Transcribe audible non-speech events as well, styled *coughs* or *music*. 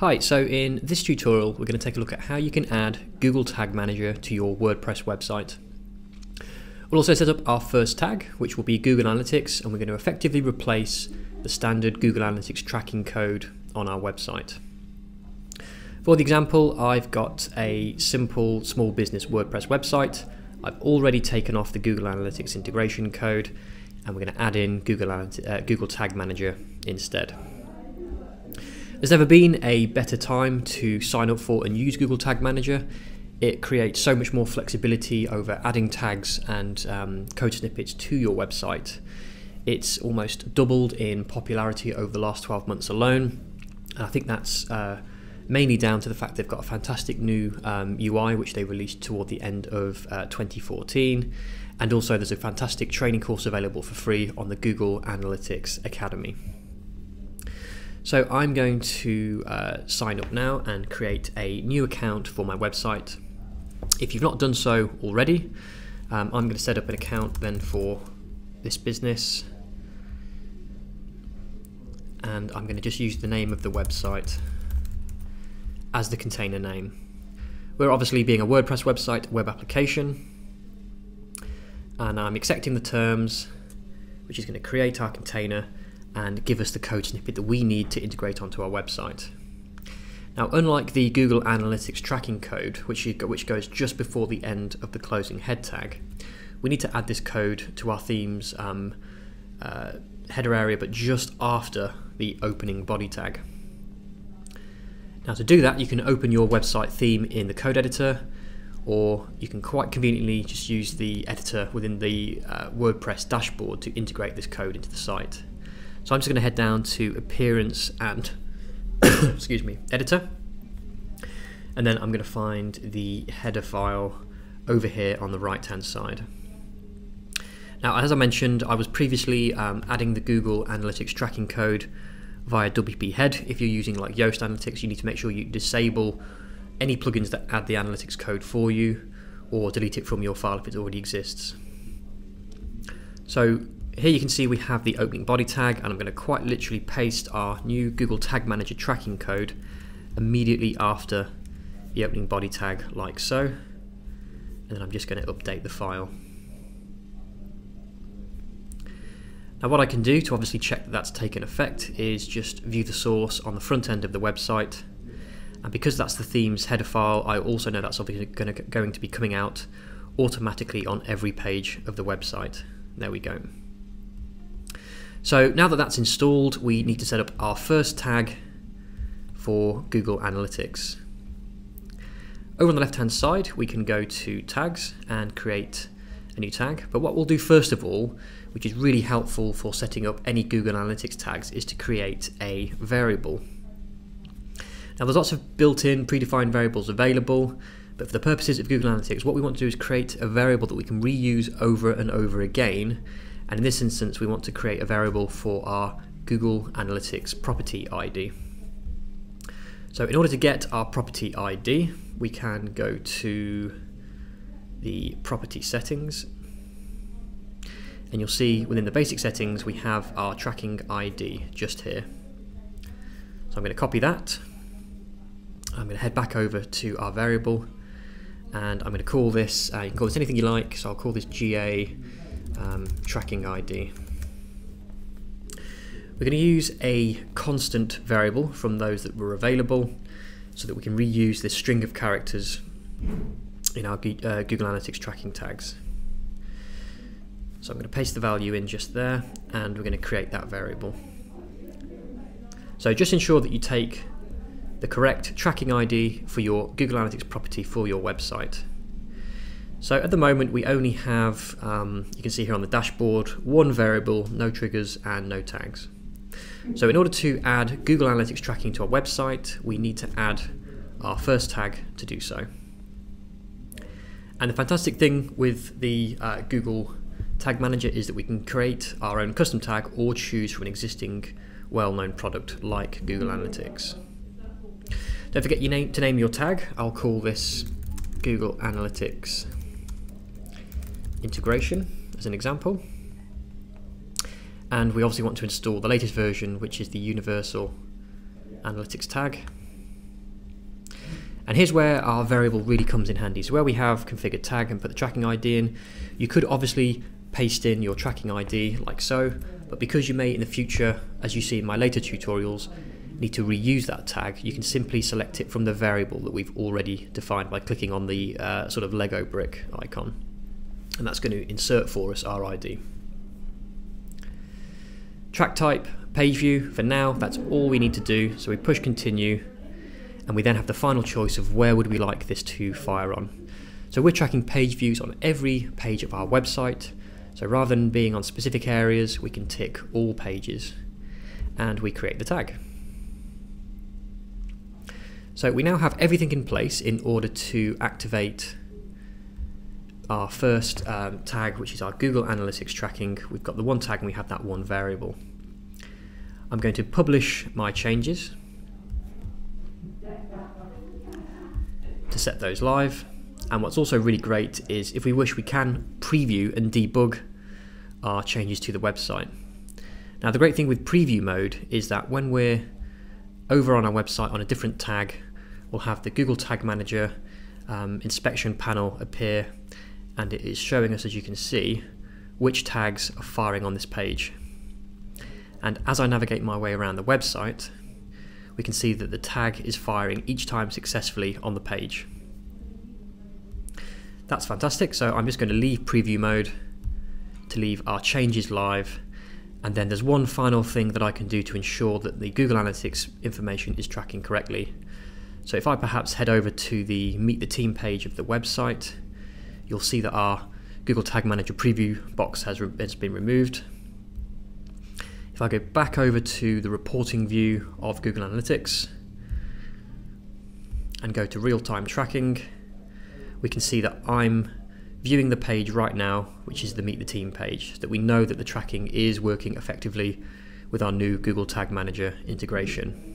Hi, so in this tutorial we're going to take a look at how you can add Google Tag Manager to your WordPress website. We'll also set up our first tag, which will be Google Analytics, and we're going to effectively replace the standard Google Analytics tracking code on our website. For the example, I've got a simple small business WordPress website. I've already taken off the Google Analytics integration code, and we're going to add in Google, uh, Google Tag Manager instead. There's never been a better time to sign up for and use Google Tag Manager. It creates so much more flexibility over adding tags and um, code snippets to your website. It's almost doubled in popularity over the last 12 months alone. And I think that's uh, mainly down to the fact they've got a fantastic new um, UI which they released toward the end of uh, 2014. And also, there's a fantastic training course available for free on the Google Analytics Academy. So I'm going to uh, sign up now and create a new account for my website. If you've not done so already, um, I'm going to set up an account then for this business and I'm going to just use the name of the website as the container name. We're obviously being a WordPress website web application and I'm accepting the terms which is going to create our container and give us the code snippet that we need to integrate onto our website. Now, unlike the Google Analytics tracking code, which, which goes just before the end of the closing head tag, we need to add this code to our theme's um, uh, header area, but just after the opening body tag. Now, to do that, you can open your website theme in the code editor, or you can quite conveniently just use the editor within the uh, WordPress dashboard to integrate this code into the site. So I'm just going to head down to Appearance and *coughs* excuse me, Editor, and then I'm going to find the header file over here on the right hand side. Now, as I mentioned, I was previously um, adding the Google Analytics tracking code via WP Head. If you're using like Yoast Analytics, you need to make sure you disable any plugins that add the analytics code for you or delete it from your file if it already exists. So here you can see we have the opening body tag and I'm going to quite literally paste our new Google Tag Manager tracking code immediately after the opening body tag like so and then I'm just going to update the file. Now what I can do to obviously check that that's taken effect is just view the source on the front end of the website and because that's the theme's header file I also know that's obviously going to, going to be coming out automatically on every page of the website. There we go. So now that that's installed, we need to set up our first tag for Google Analytics. Over on the left hand side, we can go to tags and create a new tag. But what we'll do first of all, which is really helpful for setting up any Google Analytics tags, is to create a variable. Now there's lots of built-in predefined variables available, but for the purposes of Google Analytics, what we want to do is create a variable that we can reuse over and over again and in this instance, we want to create a variable for our Google Analytics property ID. So in order to get our property ID, we can go to the property settings and you'll see within the basic settings we have our tracking ID just here. So I'm going to copy that. I'm going to head back over to our variable and I'm going to call this, uh, you can call this anything you like, so I'll call this GA um, tracking ID. We're going to use a constant variable from those that were available so that we can reuse this string of characters in our uh, Google Analytics tracking tags. So I'm going to paste the value in just there and we're going to create that variable. So just ensure that you take the correct tracking ID for your Google Analytics property for your website. So at the moment we only have, um, you can see here on the dashboard, one variable, no triggers and no tags. So in order to add Google Analytics tracking to our website, we need to add our first tag to do so. And the fantastic thing with the uh, Google Tag Manager is that we can create our own custom tag or choose from an existing well-known product like Google Analytics. Don't forget name, to name your tag. I'll call this Google Analytics integration as an example. And we obviously want to install the latest version, which is the Universal Analytics tag. And here's where our variable really comes in handy. So where we have configured tag and put the tracking ID in, you could obviously paste in your tracking ID like so, but because you may in the future, as you see in my later tutorials, need to reuse that tag, you can simply select it from the variable that we've already defined by clicking on the uh, sort of Lego brick icon. And that's going to insert for us our ID. Track type, page view, for now, that's all we need to do. So we push continue, and we then have the final choice of where would we like this to fire on. So we're tracking page views on every page of our website. So rather than being on specific areas, we can tick all pages and we create the tag. So we now have everything in place in order to activate our first um, tag, which is our Google Analytics tracking. We've got the one tag and we have that one variable. I'm going to publish my changes to set those live. And what's also really great is if we wish, we can preview and debug our changes to the website. Now, the great thing with preview mode is that when we're over on our website on a different tag, we'll have the Google Tag Manager um, inspection panel appear and it is showing us, as you can see, which tags are firing on this page. And as I navigate my way around the website, we can see that the tag is firing each time successfully on the page. That's fantastic, so I'm just going to leave preview mode to leave our changes live and then there's one final thing that I can do to ensure that the Google Analytics information is tracking correctly. So if I perhaps head over to the Meet the Team page of the website, you'll see that our Google Tag Manager preview box has, has been removed. If I go back over to the reporting view of Google Analytics and go to real-time tracking, we can see that I'm viewing the page right now, which is the Meet the Team page, that we know that the tracking is working effectively with our new Google Tag Manager integration.